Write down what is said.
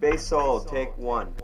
Base solo, take one.